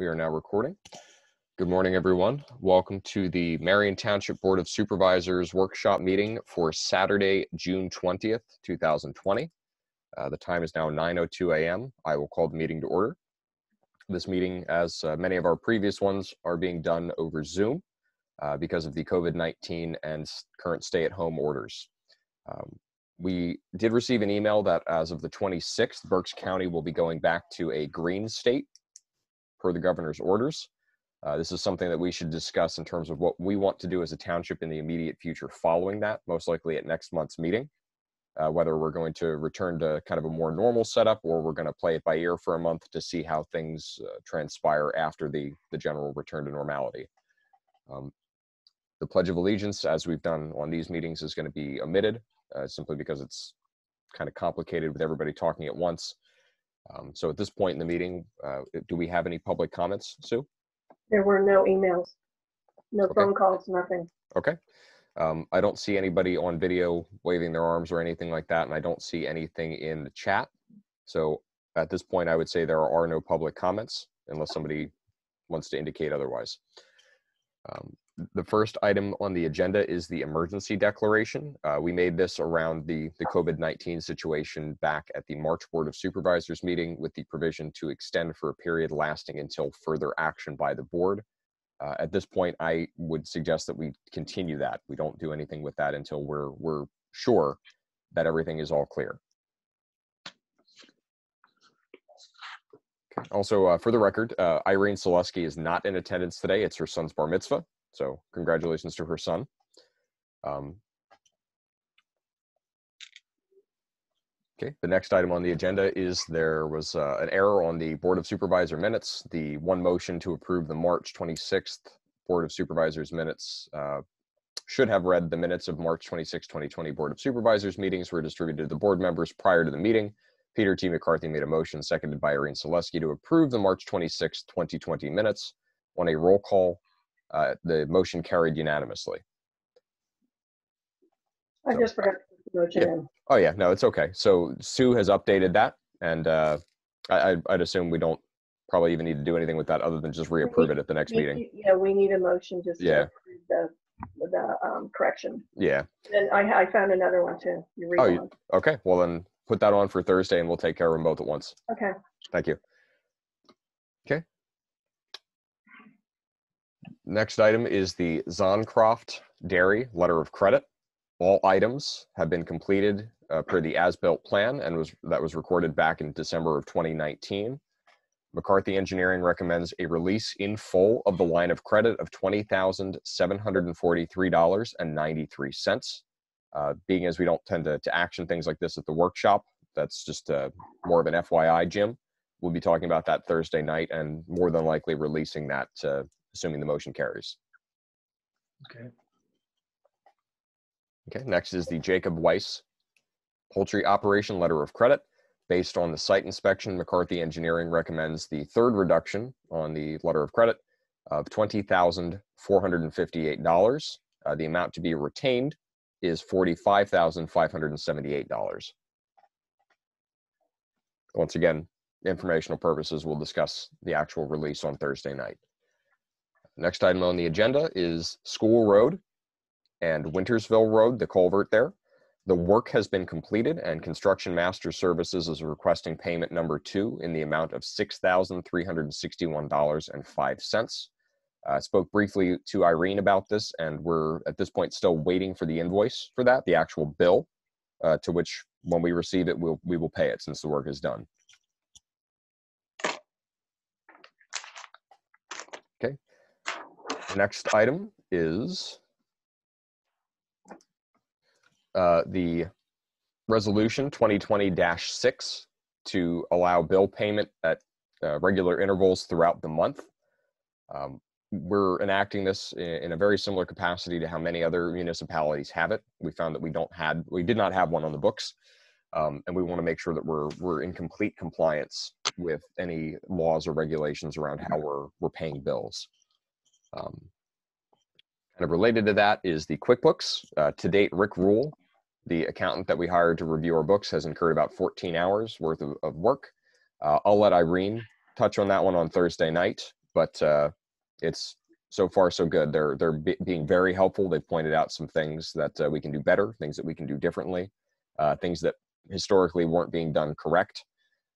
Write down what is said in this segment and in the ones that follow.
We are now recording. Good morning, everyone. Welcome to the Marion Township Board of Supervisors workshop meeting for Saturday, June 20th, 2020. Uh, the time is now 9.02 a.m. I will call the meeting to order. This meeting, as uh, many of our previous ones, are being done over Zoom uh, because of the COVID-19 and current stay-at-home orders. Um, we did receive an email that as of the 26th, Berks County will be going back to a green state per the governor's orders. Uh, this is something that we should discuss in terms of what we want to do as a township in the immediate future following that, most likely at next month's meeting. Uh, whether we're going to return to kind of a more normal setup or we're going to play it by ear for a month to see how things uh, transpire after the, the general return to normality. Um, the Pledge of Allegiance, as we've done on these meetings, is going to be omitted uh, simply because it's kind of complicated with everybody talking at once. Um, so at this point in the meeting, uh, do we have any public comments, Sue? There were no emails, no Okay. phone calls, nothing. Okay. Um, I don't see anybody on video waving their arms or anything like that, and I don't see anything in the chat. So at this point, I would say there are no public comments unless somebody wants to indicate otherwise. Um, the first item on the agenda is the emergency declaration. Uh, we made this around the, the COVID-19 situation back at the March Board of Supervisors meeting with the provision to extend for a period lasting until further action by the board. Uh, at this point, I would suggest that we continue that. We don't do anything with that until we're, we're sure that everything is all clear. Also, uh, for the record, uh, Irene Sileski is not in attendance today. It's her son's bar mitzvah. So congratulations to her son. Um, okay, the next item on the agenda is there was uh, an error on the Board of Supervisor minutes. The one motion to approve the March 26th Board of Supervisors minutes uh, should have read the minutes of March 26, 2020 Board of Supervisors meetings were distributed to the board members prior to the meeting. Peter T. McCarthy made a motion, seconded by Irene Sileski, to approve the March 26, 2020 minutes on a roll call uh, the motion carried unanimously. I So, just forgot to put the motion in. Oh yeah, no, it's okay. So Sue has updated that, and uh, I, I'd- I'd assume we don't probably even need to do anything with that other than just reapprove it at the next meeting. Yeah, we need a motion just to Yeah. approve the, the um, correction. Yeah. And I, I found another one too. You read Oh, you- one. Okay. Well then, put that on for Thursday, and we'll take care of them both at once. Okay, Thank you. Okay. Next item is the Zoncroft Dairy Letter of Credit. All items have been completed uh, per the as-built plan and was that was recorded back in December of 2019. McCarthy Engineering recommends a release in full of the line of credit of $20,743.93. Uh, being as we don't tend to, to action things like this at the workshop, that's just uh, more of an FYI, Jim. We'll be talking about that Thursday night and more than likely releasing that, uh, assuming the motion carries. Okay, Okay, next is the Jacob Weiss Poultry Operation Letter of Credit. Based on the site inspection, McCarthy Engineering recommends the third reduction on the letter of credit of $20,458. Uh, the amount to be retained is $45,578. Once again, informational purposes, we'll discuss the actual release on Thursday night. Next item on the agenda is School Road and Wintersville Road, the culvert there. The work has been completed and Construction Master Services is requesting payment number two in the amount of $6,361.05. I spoke briefly to Irene about this and we're at this point still waiting for the invoice for that, the actual bill, uh, to which when we receive it, we'll, we will pay it since the work is done. Okay. Next item is uh, the resolution 2020-6 to allow bill payment at uh, regular intervals throughout the month. Um, we're enacting this in, in a very similar capacity to how many other municipalities have it. We found that we don't had we did not have one on the books, um, and we want to make sure that we're we're in complete compliance with any laws or regulations around how we're we're paying bills. Um, kind of related to that is the QuickBooks. Uh, to date, Rick Rule, the accountant that we hired to review our books, has incurred about 14 hours worth of, of work. Uh, I'll let Irene touch on that one on Thursday night. but uh, it's so far so good. They're they're be- being very helpful. They've pointed out some things that uh, we can do better, things that we can do differently, uh, things that historically weren't being done correct.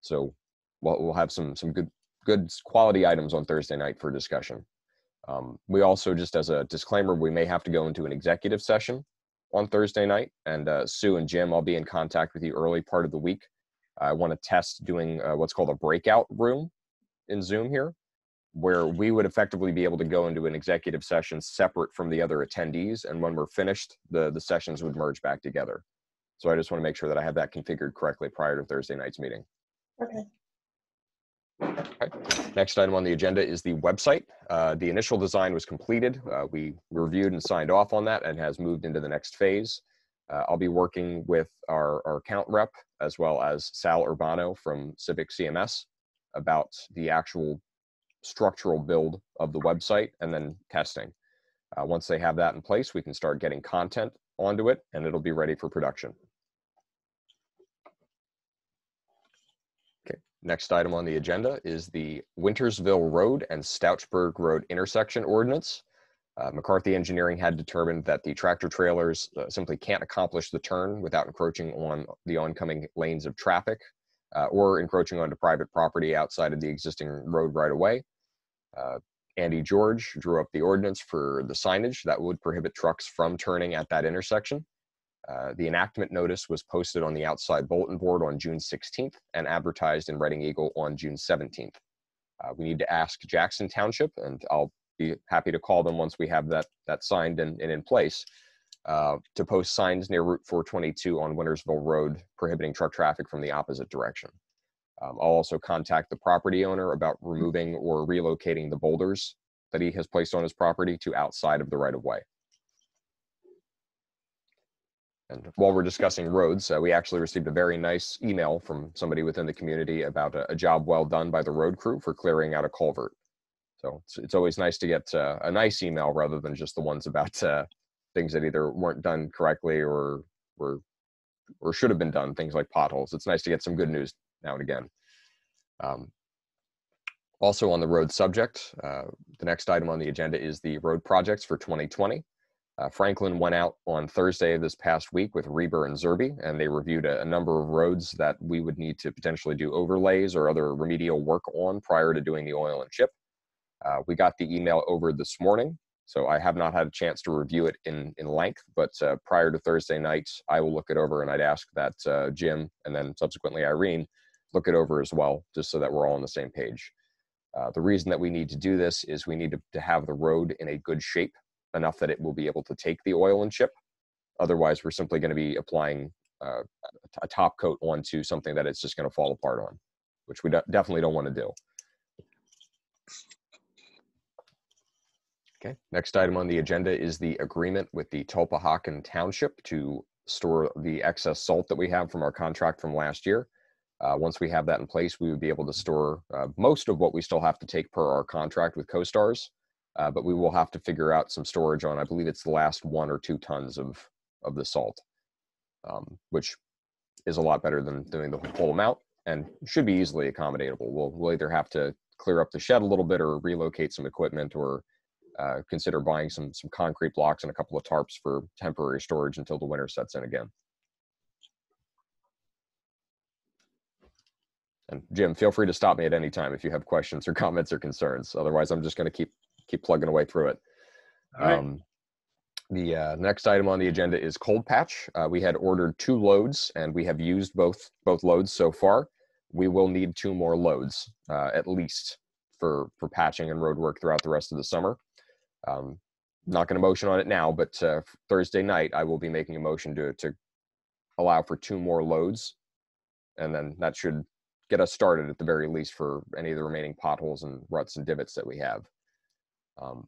So we'll, we'll have some some good good quality items on Thursday night for discussion. Um, we also, just as a disclaimer, we may have to go into an executive session on Thursday night. And uh, Sue and Jim, I'll be in contact with you early part of the week. I want to test doing uh, what's called a breakout room in Zoom here, where we would effectively be able to go into an executive session separate from the other attendees. And when we're finished, the, the sessions would merge back together. So I just want to make sure that I have that configured correctly prior to Thursday night's meeting. Okay, Next item on the agenda is the website. Uh, the initial design was completed. Uh, we reviewed and signed off on that and has moved into the next phase. Uh, I'll be working with our, our account rep as well as Sal Urbano from Civic CMS about the actual structural build of the website and then testing. Uh, once they have that in place, we can start getting content onto it and it'll be ready for production. Next item on the agenda is the Wintersville Road and Stouchsburg Road intersection ordinance. Uh, McCarthy Engineering had determined that the tractor trailers uh, simply can't accomplish the turn without encroaching on the oncoming lanes of traffic uh, or encroaching onto private property outside of the existing road right away. Uh, Andy George drew up the ordinance for the signage that would prohibit trucks from turning at that intersection. Uh, the enactment notice was posted on the outside bulletin board on June 16th and advertised in Reading Eagle on June 17th. Uh, we need to ask Jackson Township, and I'll be happy to call them once we have that, that signed and, and in place, uh, to post signs near Route 422 on Wintersville Road prohibiting truck traffic from the opposite direction. Um, I'll also contact the property owner about removing or relocating the boulders that he has placed on his property to outside of the right of way. And while we're discussing roads, uh, we actually received a very nice email from somebody within the community about a, a job well done by the road crew for clearing out a culvert. So it's, it's always nice to get uh, a nice email rather than just the ones about uh, things that either weren't done correctly or were or should have been done, things like potholes. It's nice to get some good news now and again. Um, also on the road subject, uh, the next item on the agenda is the road projects for 2020. Uh, Franklin went out on Thursday of this past week with Reber and Zerby, and they reviewed a, a, number of roads that we would need to potentially do overlays or other remedial work on prior to doing the oil and chip. Uh, we got the email over this morning, so I have not had a chance to review it in, in length, but uh, prior to Thursday night, I will look it over and I'd ask that uh, Jim and then subsequently Irene look it over as well, just so that we're all on the same page. Uh, the reason that we need to do this is we need to, to have the road in a good shape enough that it will be able to take the oil and chip. Otherwise, we're simply going to be applying uh, a top coat onto something that it's just going to fall apart on, which we de- definitely don't want to do. Okay, next item on the agenda is the agreement with the Tulpehocken Township to store the excess salt that we have from our contract from last year. Uh, once we have that in place, we would be able to store uh, most of what we still have to take per our contract with CoStars uh, but we will have to figure out some storage on. I believe it's the last one or two tons of of the salt, um, which is a lot better than doing the whole amount and should be easily accommodatable. We'll we'll either have to clear up the shed a little bit or relocate some equipment or uh, consider buying some some concrete blocks and a couple of tarps for temporary storage until the winter sets in again. And Jim, feel free to stop me at any time if you have questions or comments or concerns. Otherwise, I'm just going to keep keep plugging away through it. Um, the uh, next item on the agenda is cold patch. Uh, we had ordered two loads, and we have used both both loads so far. We will need two more loads uh, at least for for patching and road work throughout the rest of the summer. Um, not going to motion on it now, but uh, Thursday night I will be making a motion to to allow for two more loads, and then that should get us started at the very least for any of the remaining potholes and ruts and divots that we have. Um,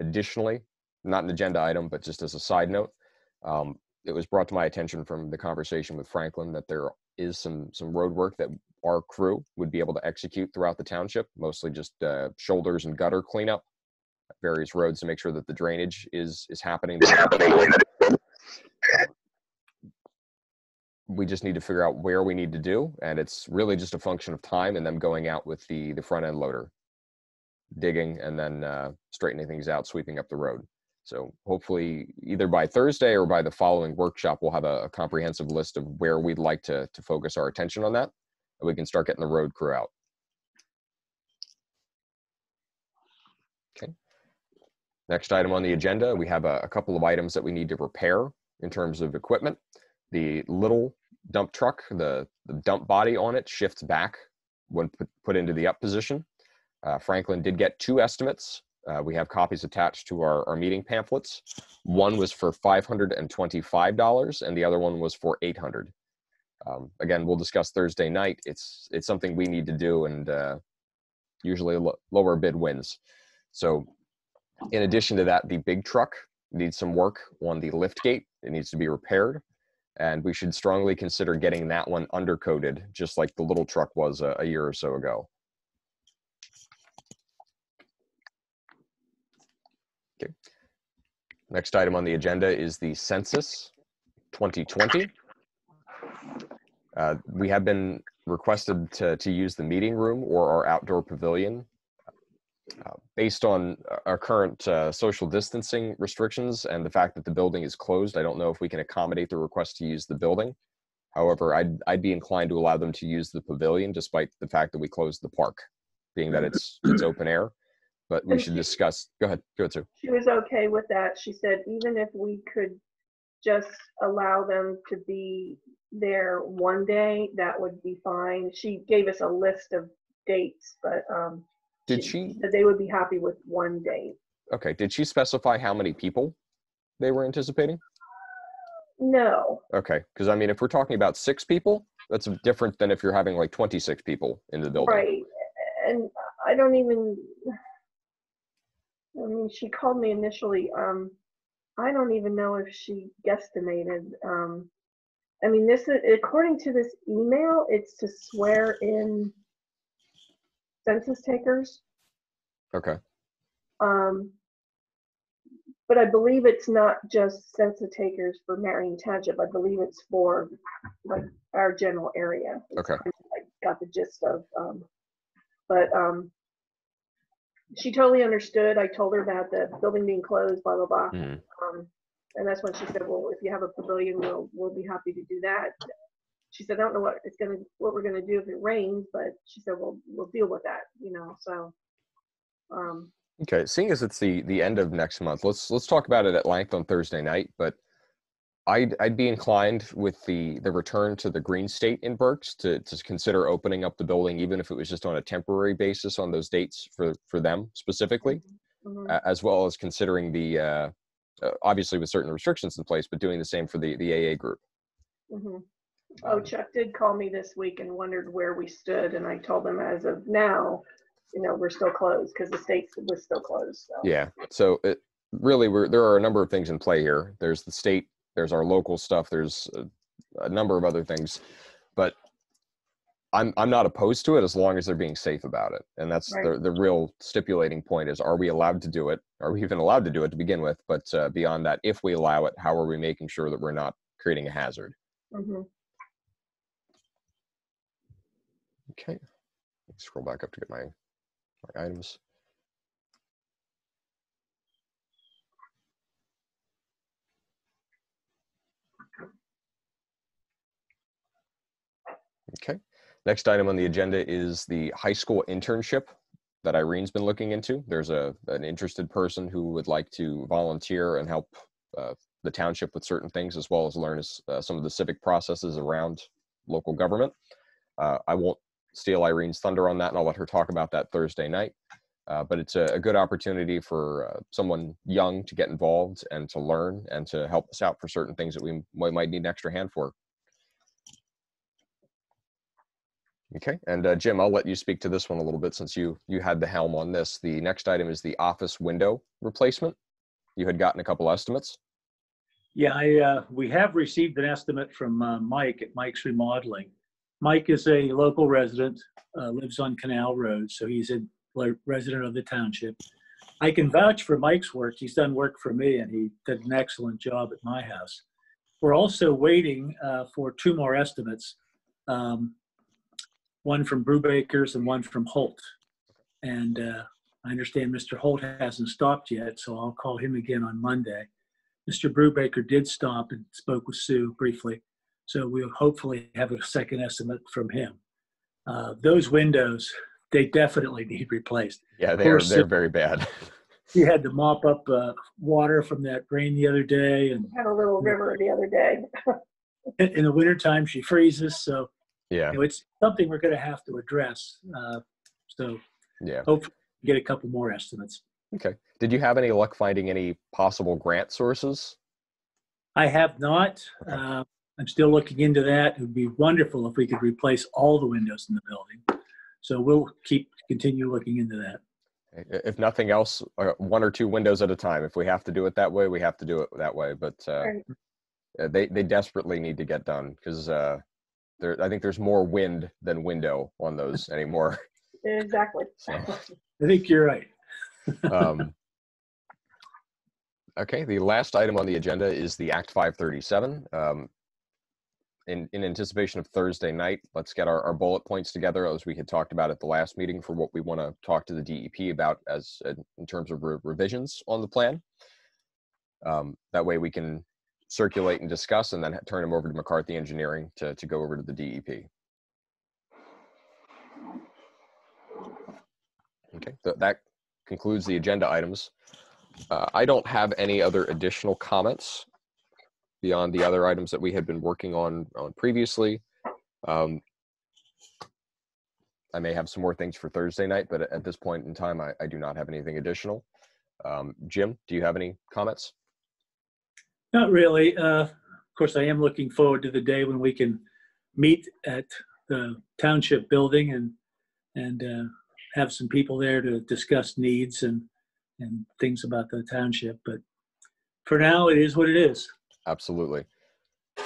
additionally, not an agenda item, but just as a side note, um, it was brought to my attention from the conversation with Franklin that there is some some road work that our crew would be able to execute throughout the township, mostly just uh, shoulders and gutter cleanup, various roads to make sure that the drainage is is happening. we just need to figure out where we need to do, and it's really just a function of time and them going out with the the front end loader digging and then uh, straightening things out, sweeping up the road. So hopefully, either by Thursday or by the following workshop, we'll have a, a comprehensive list of where we'd like to to focus our attention on that, and we can start getting the road crew out. Okay. Next item on the agenda, we have a, a couple of items that we need to repair in terms of equipment. The little dump truck, the, the dump body on it shifts back when put, put into the up position. Uh, Franklin did get two estimates. Uh, we have copies attached to our, our meeting pamphlets. One was for $525 and the other one was for 800 um, Again, we'll discuss Thursday night. It's, it's something we need to do and uh, usually lo- lower bid wins. So in addition to that, the big truck needs some work on the lift gate. It needs to be repaired. And we should strongly consider getting that one undercoated, just like the little truck was a, a year or so ago. Okay. Next item on the agenda is the census 2020. Uh, we have been requested to, to use the meeting room or our outdoor pavilion uh, based on our current uh, social distancing restrictions and the fact that the building is closed, I don't know if we can accommodate the request to use the building. However, I'd, I'd be inclined to allow them to use the pavilion despite the fact that we closed the park, being that it's, it's open air. But we should discuss, go ahead, go ahead, Sue. She was okay with that. She said even if we could just allow them to be there one day, that would be fine. She gave us a list of dates, but um, Did she, said they would be happy with one date. okay, did she specify how many people they were anticipating? No, Okay, because I mean, if we're talking about six people, that's different than if you're having like 26 people in the building. right. And I don't even, I mean, she called me initially. Um, I don't even know if she guesstimated. Um, I mean, this is, according to this email, it's to swear in census takers. Okay, Um, but I believe it's not just census takers for Marion Township. I believe it's for like our general area. It's Okay. kind of, like, got the gist of, um, but, um, she totally understood. I told her about the building being closed, blah, blah, blah. Hmm. Um, and that's when she said, well, if you have a pavilion, we'll, we'll be happy to do that. She said, I don't know what it's gonna, what we're gonna do if it rains, but she said, well, we'll deal with that, you know, so. Um, Okay, seeing as it's the the end of next month, let's let's talk about it at length on Thursday night. But I'd I'd be inclined with the the return to the Green State in Berks to to consider opening up the building, even if it was just on a temporary basis on those dates for for them specifically, mhm. a- as well as considering the uh, uh, obviously with certain restrictions in place, but doing the same for the the AA group. Mhm. Oh, Um, Chuck did call me this week and wondered where we stood, and I told him as of now, you know, we're still closed because the state was still closed. So. Yeah. So it, really, we're, there are a number of things in play here. There's the state, there's our local stuff, there's a, a number of other things, but I'm I'm not opposed to it as long as they're being safe about it. And that's the Right. the real stipulating point is: Are we allowed to do it? Are we even allowed to do it to begin with? But uh, beyond that, if we allow it, how are we making sure that we're not creating a hazard? Mhm. Okay. Scroll back up to get my, my items. Okay. Next item on the agenda is the high school internship that Irene's been looking into. There's a an interested person who would like to volunteer and help uh, the township with certain things, as well as learn uh, some of the civic processes around local government. Uh, I won't steal Irene's thunder on that, and I'll let her talk about that Thursday night. Uh, but it's a, a good opportunity for uh, someone young to get involved and to learn and to help us out for certain things that we might need an extra hand for. Okay, and uh, Jim, I'll let you speak to this one a little bit since you you had the helm on this. The next item is the office window replacement. You had gotten a couple estimates. Yeah, I, uh, we have received an estimate from uh, Mike at Mike's Remodeling. Mike is a local resident, uh, lives on Canal Road, so he's a resident of the township. I can vouch for Mike's work. He's done work for me and he did an excellent job at my house. We're also waiting uh, for two more estimates, um, one from Brubakers and one from Holt. And uh, I understand Mr. Holt hasn't stopped yet, so I'll call him again on Monday. Mr. Brubaker did stop and spoke with Sue briefly, so we'll hopefully have a second estimate from him. Uh, those windows, they definitely need replaced. Yeah, they are they're uh, very bad. He had to mop up uh, water from that rain the other day, and Had a little river the other day. in, in the wintertime she freezes, so yeah, you know, it's something we're going to have to address. Uh, so yeah. hopefully get a couple more estimates. Okay. Did you have any luck finding any possible grant sources? I have not. Okay. Uh, I'm still looking into that. It would be wonderful if we could replace all the windows in the building. So we'll keep continue looking into that. If nothing else, uh, one or two windows at a time. If we have to do it that way, we have to do it that way. But uh, Right. uh, they they desperately need to get done because uh, there I think there's more wind than window on those anymore. Exactly. So, I think you're right. um, okay, the last item on the agenda is the Act 537. Um, in, in anticipation of Thursday night, let's get our, our bullet points together as we had talked about at the last meeting for what we want to talk to the DEP about as uh, in terms of re- revisions on the plan. Um, that way we can circulate and discuss and then turn them over to McCarthy Engineering to, to go over to the DEP. Okay, th- that concludes the agenda items. Uh, I don't have any other additional comments beyond the other items that we had been working on, on previously. Um, I may have some more things for Thursday night, but at this point in time, I, I do not have anything additional. Um, Jim, do you have any comments? Not really. Uh, of course, I am looking forward to the day when we can meet at the township building and and uh, have some people there to discuss needs and and things about the township. But for now, it is what it is. Absolutely.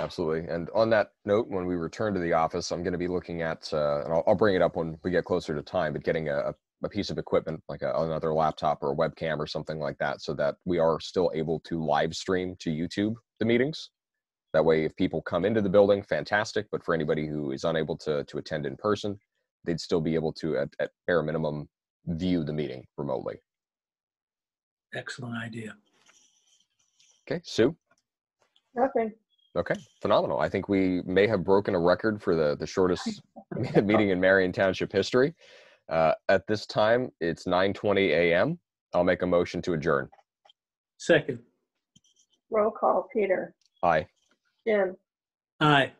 Absolutely. And on that note, when we return to the office, I'm going to be looking at, uh, and I'll, I'll bring it up when we get closer to time, but getting a, a piece of equipment like a, another laptop or a webcam or something like that so that we are still able to live stream to YouTube the meetings. That way, if people come into the building, fantastic. But for anybody who is unable to, to attend in person, they'd still be able to, at, at bare minimum, view the meeting remotely. Excellent idea. Okay, Sue? Nothing. Okay, phenomenal. I think we may have broken a record for the, the shortest meeting in Marion Township history. Uh, at this time, it's 9:20 a.m. I'll make a motion to adjourn. Second, Roll call. Peter. Aye. Jim. aye.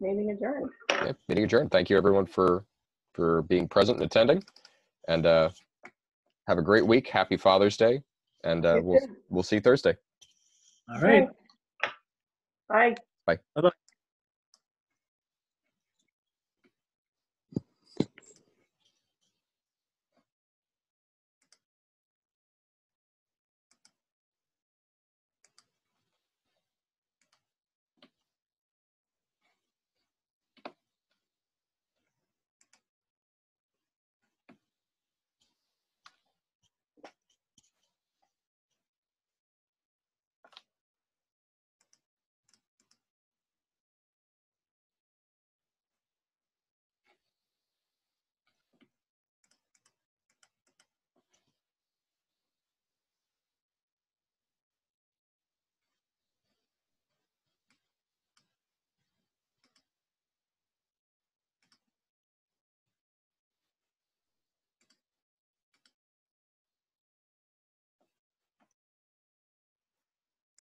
Meeting adjourned. Yeah, meeting adjourned. Thank you, everyone, for for being present and attending. And uh, have a great week. Happy Father's Day, and uh, You we'll too. we'll see you Thursday. All right. Bye. Bye-bye.